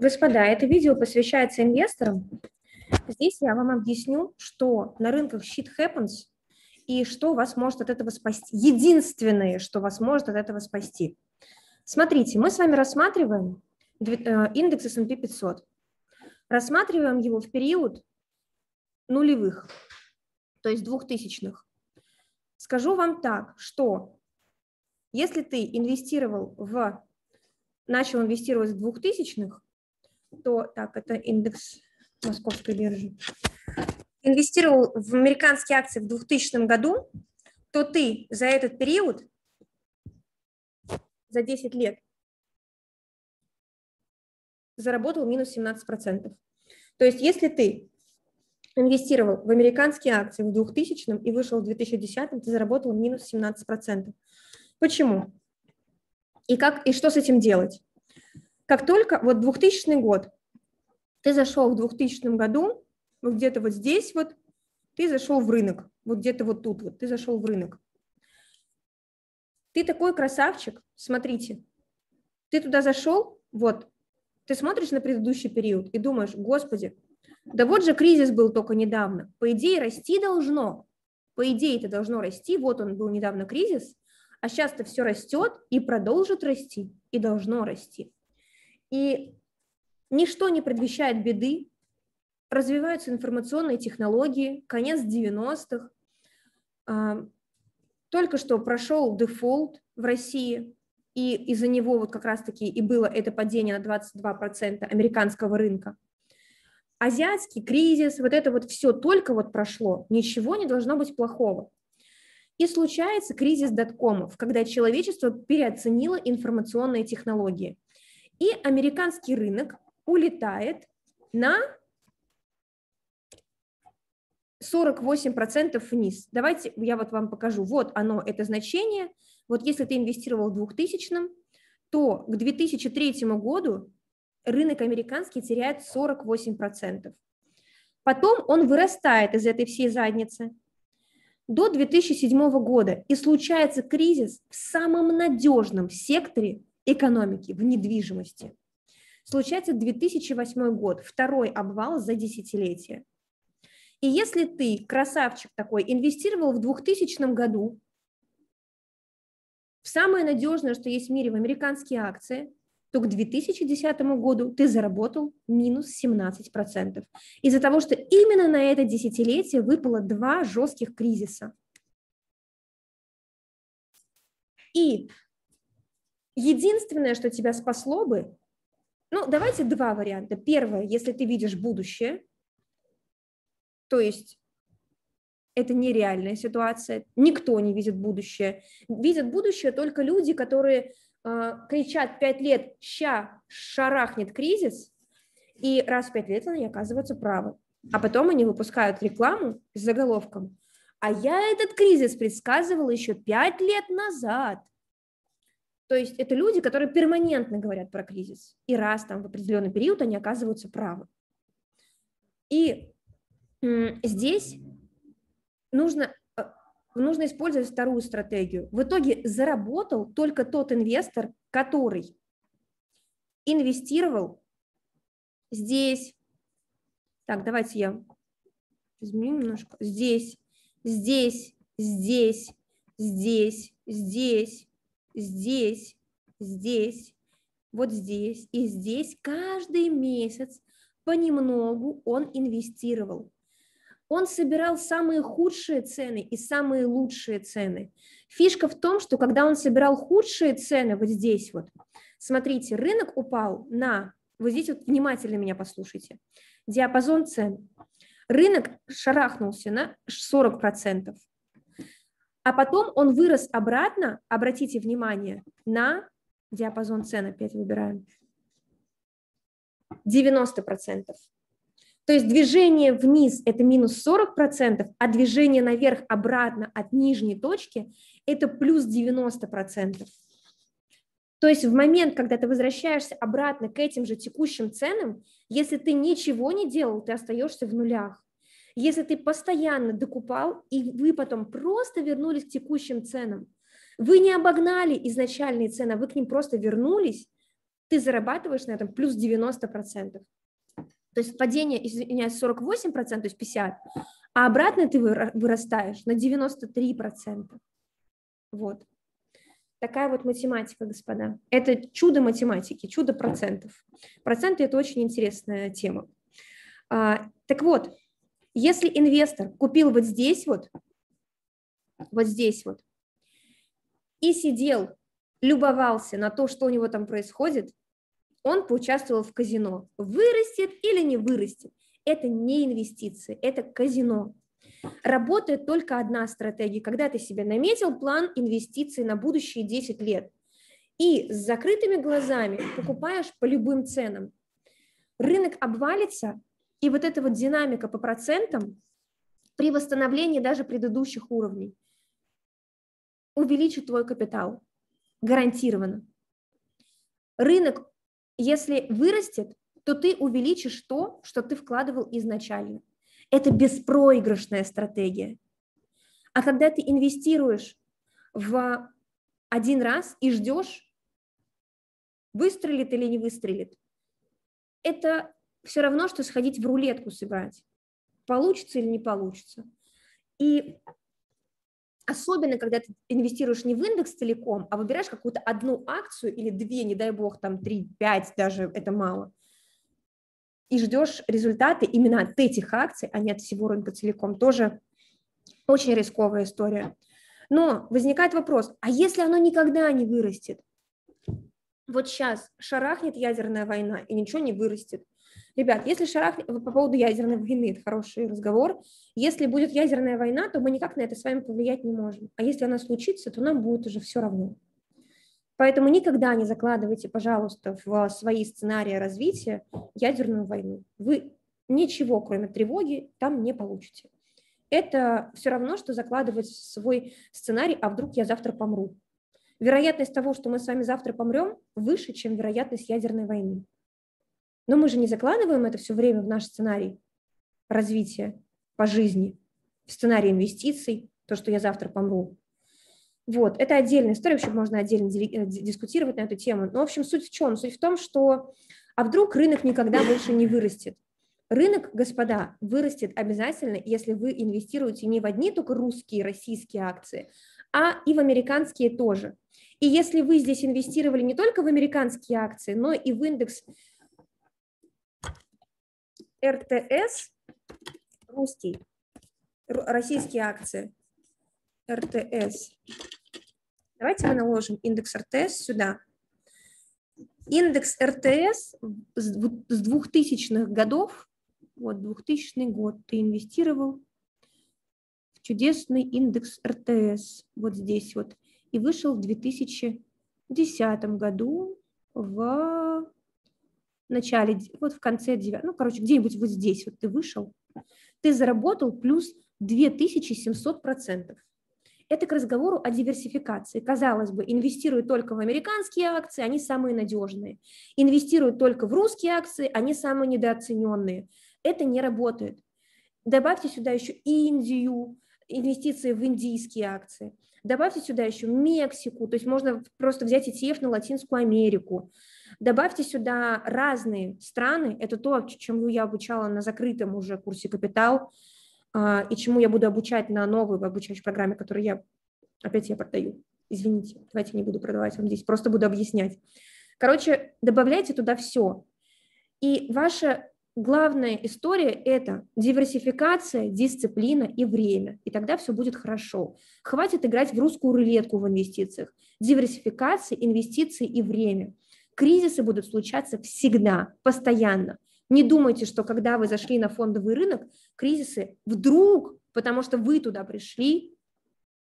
Господа, это видео посвящается инвесторам. Здесь я вам объясню, что на рынках shit happens и что вас может от этого спасти. Единственное, что вас может от этого спасти. Смотрите, мы с вами рассматриваем э, индекс S&P 500. Рассматриваем его в период нулевых, то есть двухтысячных. Скажу вам так, что если ты инвестировал в, начал инвестировать в двухтысячных, то, так, это индекс московской биржи, инвестировал в американские акции в 2000 году, то ты за этот период, за 10 лет, заработал минус 17%. То есть если ты инвестировал в американские акции в 2000 и вышел в 2010, ты заработал минус 17%. Почему? И, как, и что с этим делать? Как только вот 2000 год, ты зашел в 2000 году, вот где-то вот здесь вот, ты зашел в рынок, вот где-то вот тут вот, ты зашел в рынок. Ты такой красавчик, смотрите, ты туда зашел, вот, ты смотришь на предыдущий период и думаешь, господи, да вот же кризис был только недавно, по идее расти должно, по идее это должно расти, вот он был недавно кризис, а сейчас-то все растет и продолжит расти, и должно расти. И ничто не предвещает беды. Развиваются информационные технологии, конец 90-х. А, только что прошел дефолт в России, и из-за него вот как раз-таки и было это падение на 22% американского рынка. Азиатский кризис, вот это вот все только вот прошло, ничего не должно быть плохого. И случается кризис доткомов, когда человечество переоценило информационные технологии. И американский рынок улетает на 48% вниз. Давайте я вот вам покажу. Вот оно, это значение. Вот если ты инвестировал в 2000 то к 2003 году рынок американский теряет 48%. Потом он вырастает из этой всей задницы до 2007 года, и случается кризис в самом надежном секторе экономики, в недвижимости. Случается 2008 год, второй обвал за десятилетие. И если ты, красавчик такой, инвестировал в 2000 году в самое надежное, что есть в мире, в американские акции, то к 2010 году ты заработал минус 17%. Из-за того, что именно на это десятилетие выпало два жестких кризиса. И единственное, что тебя спасло бы, ну, давайте два варианта. Первое, если ты видишь будущее, то есть это нереальная ситуация, никто не видит будущее. Видят будущее только люди, которые э, кричат пять лет «ща шарахнет кризис», и раз в пять лет они оказываются правы. А потом они выпускают рекламу с заголовком «А я этот кризис предсказывал еще пять лет назад». То есть это люди, которые перманентно говорят про кризис. И раз там в определенный период они оказываются правы. И здесь нужно нужно использовать вторую стратегию. В итоге заработал только тот инвестор, который инвестировал здесь. Так, давайте я изменю немножко. Здесь, здесь, здесь, здесь, здесь, здесь, здесь, вот здесь и здесь каждый месяц понемногу он инвестировал он собирал самые худшие цены и самые лучшие цены. Фишка в том, что когда он собирал худшие цены вот здесь вот, смотрите, рынок упал на, вот здесь вот внимательно меня послушайте, диапазон цен. Рынок шарахнулся на 40%, а потом он вырос обратно, обратите внимание, на диапазон цен, опять выбираем, 90%. То есть движение вниз – это минус 40%, а движение наверх обратно от нижней точки – это плюс 90%. То есть в момент, когда ты возвращаешься обратно к этим же текущим ценам, если ты ничего не делал, ты остаешься в нулях. Если ты постоянно докупал, и вы потом просто вернулись к текущим ценам, вы не обогнали изначальные цены, а вы к ним просто вернулись, ты зарабатываешь на этом плюс 90%. То есть падение, извиняюсь, 48%, то есть 50%, а обратно ты вырастаешь на 93%. Вот. Такая вот математика, господа. Это чудо математики, чудо процентов. Проценты – это очень интересная тема. А, так вот, если инвестор купил вот здесь вот, вот здесь вот, и сидел, любовался на то, что у него там происходит, он поучаствовал в казино. Вырастет или не вырастет? Это не инвестиции, это казино. Работает только одна стратегия, когда ты себе наметил план инвестиций на будущие 10 лет и с закрытыми глазами покупаешь по любым ценам. Рынок обвалится, и вот эта вот динамика по процентам при восстановлении даже предыдущих уровней увеличит твой капитал. Гарантированно. Рынок, если вырастет, то ты увеличишь то, что ты вкладывал изначально. Это беспроигрышная стратегия. А когда ты инвестируешь в один раз и ждешь, выстрелит или не выстрелит, это все равно, что сходить в рулетку сыграть. Получится или не получится. И особенно, когда ты инвестируешь не в индекс целиком, а выбираешь какую-то одну акцию или две, не дай бог, там три, пять, даже это мало, и ждешь результаты именно от этих акций, а не от всего рынка целиком, тоже очень рисковая история. Но возникает вопрос, а если оно никогда не вырастет? Вот сейчас шарахнет ядерная война и ничего не вырастет. Ребят, если шарахнет, по поводу ядерной войны, это хороший разговор, если будет ядерная война, то мы никак на это с вами повлиять не можем. А если она случится, то нам будет уже все равно. Поэтому никогда не закладывайте, пожалуйста, в свои сценарии развития ядерную войну. Вы ничего, кроме тревоги, там не получите. Это все равно, что закладывать свой сценарий, а вдруг я завтра помру. Вероятность того, что мы с вами завтра помрем, выше, чем вероятность ядерной войны. Но мы же не закладываем это все время в наш сценарий развития по жизни, в сценарий инвестиций, то, что я завтра помру. Вот, это отдельная история, вообще можно отдельно э, дискутировать на эту тему. Но, в общем, суть в чем? Суть в том, что а вдруг рынок никогда больше не вырастет? Рынок, господа, вырастет обязательно, если вы инвестируете не в одни только русские, российские акции, а и в американские тоже. И если вы здесь инвестировали не только в американские акции, но и в индекс РТС, русский, российские акции, РТС, Давайте мы наложим индекс РТС сюда. Индекс РТС с 2000-х годов, вот 2000 год ты инвестировал в чудесный индекс РТС, вот здесь вот, и вышел в 2010 году в начале, вот в конце 9, ну, короче, где-нибудь вот здесь вот ты вышел, ты заработал плюс 2700 процентов. Это к разговору о диверсификации. Казалось бы, инвестируют только в американские акции, они самые надежные. Инвестируют только в русские акции, они самые недооцененные. Это не работает. Добавьте сюда еще Индию, инвестиции в индийские акции. Добавьте сюда еще Мексику, то есть можно просто взять ETF на Латинскую Америку. Добавьте сюда разные страны, это то, чему я обучала на закрытом уже курсе «Капитал», а, и чему я буду обучать на новой обучающей программе, которую я, опять я продаю. Извините, давайте не буду продавать вам здесь, просто буду объяснять. Короче, добавляйте туда все. И ваша главная история – это диверсификация, дисциплина и время. И тогда все будет хорошо. Хватит играть в русскую рулетку в инвестициях. Диверсификация, инвестиции и время. Кризисы будут случаться всегда, постоянно. Не думайте, что когда вы зашли на фондовый рынок, кризисы вдруг, потому что вы туда пришли,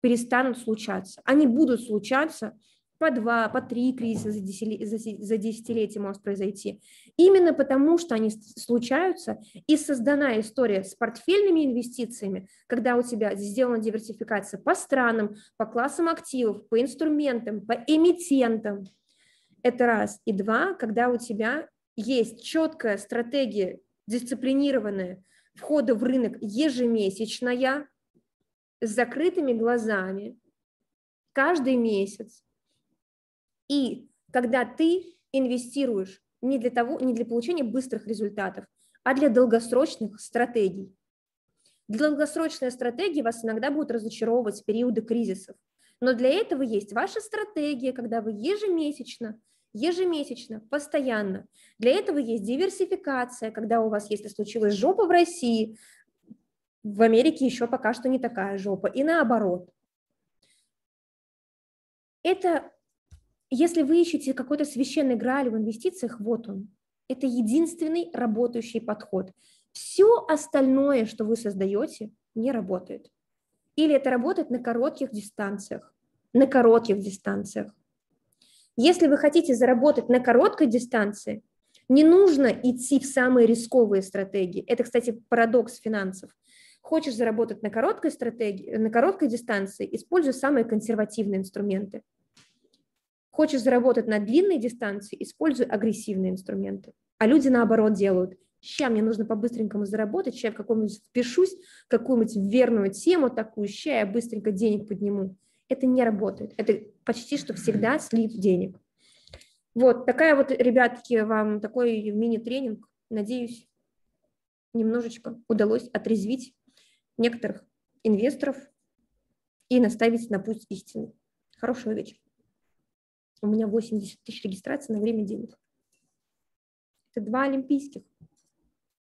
перестанут случаться. Они будут случаться по два, по три кризиса за, десятилетие может произойти. Именно потому, что они случаются, и создана история с портфельными инвестициями, когда у тебя сделана диверсификация по странам, по классам активов, по инструментам, по эмитентам. Это раз. И два, когда у тебя есть четкая стратегия, дисциплинированная входа в рынок ежемесячная, с закрытыми глазами, каждый месяц. И когда ты инвестируешь не для того, не для получения быстрых результатов, а для долгосрочных стратегий. Долгосрочные стратегии вас иногда будут разочаровывать в периоды кризисов. Но для этого есть ваша стратегия, когда вы ежемесячно, ежемесячно, постоянно. Для этого есть диверсификация, когда у вас, если случилась жопа в России, в Америке еще пока что не такая жопа, и наоборот. Это, если вы ищете какой-то священный грааль в инвестициях, вот он. Это единственный работающий подход. Все остальное, что вы создаете, не работает. Или это работает на коротких дистанциях. На коротких дистанциях. Если вы хотите заработать на короткой дистанции, не нужно идти в самые рисковые стратегии. Это, кстати, парадокс финансов. Хочешь заработать на короткой стратегии, на короткой дистанции, используй самые консервативные инструменты. Хочешь заработать на длинной дистанции, используй агрессивные инструменты. А люди наоборот делают ща мне нужно по-быстренькому заработать, ща я в каком-нибудь впишусь, какую-нибудь верную тему такую, ща я быстренько денег подниму. Это не работает. Это почти что всегда слив денег. Вот такая вот, ребятки, вам такой мини-тренинг. Надеюсь, немножечко удалось отрезвить некоторых инвесторов и наставить на путь истины. Хорошего вечера. У меня 80 тысяч регистраций на время денег. Это два олимпийских.